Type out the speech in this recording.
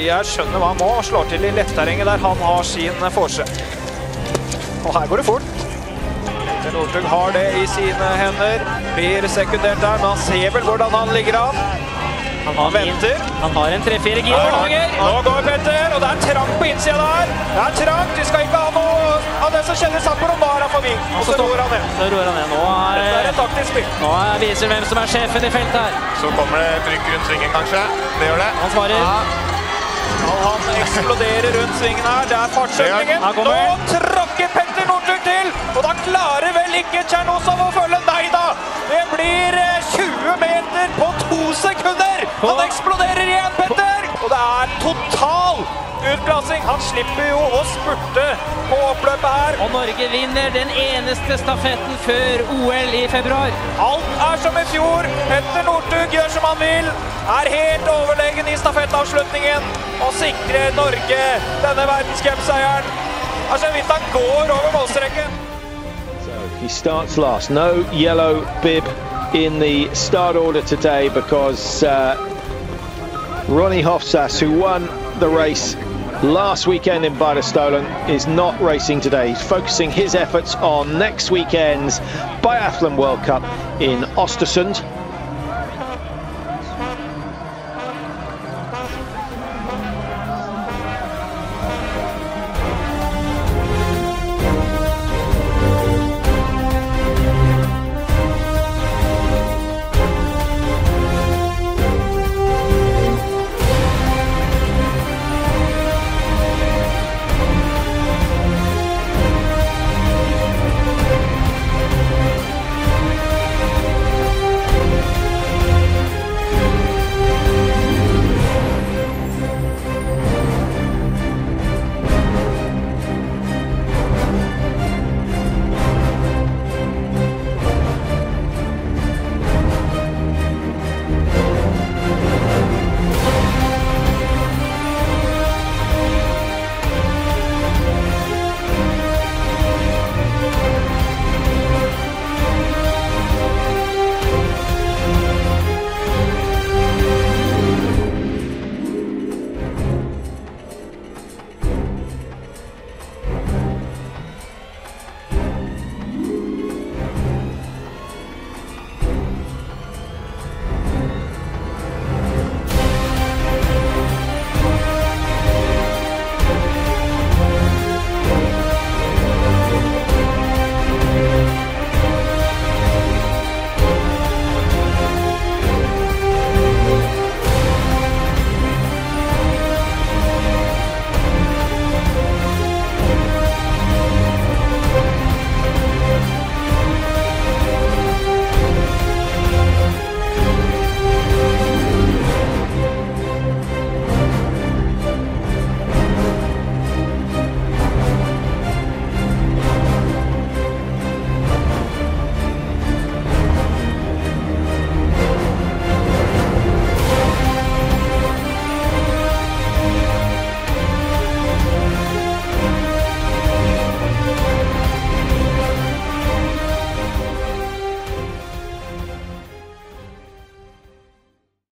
Jeg skjønner hva han må. Slår til i letterrenget der han har sin forse. Og her går det fort. Petter Northug har det i sine hender. Blir sekundert der, men han ser vel hvordan han ligger an. Han, Han venter. Han har en tre-fire gir Nå går Petter, og det er trangt på innsida der. Det er trangt. Vi skal ikke ha noe det som kjenner Sapporo. Nå er han forbi. Og så ror han ned. Så ror han ned. Nå, Det er er, et taktisk spill. nå er, viser hvem som er sjefen i feltet her. Så kommer det et rykk rundt svingen, kanskje. Det gjør det. Han svarer. Skal han eksploderer rundt svingen her? Det er fartsøkningen. Nå tråkker Petter Northug til, og da klarer vel ikke Tsjernosov å følge. Nei da! Det blir eh, 20 meter total utklassing. Han slipper jo å spurte på oppløpet her. Og Norge vinner den eneste stafetten før OL i februar. Alt er som i fjor. Petter Northug gjør som han vil. Er helt overlegen i stafettavslutningen og sikrer Norge denne verdenscupseieren. Det er så vidt han går over målstreken. He starts last. No yellow bib in the start order today because uh, Ronnie Hofsas, who won the race last weekend in Bardestolen, is not racing today. He's focusing his efforts on next weekend's Biathlon World Cup in Ostersund.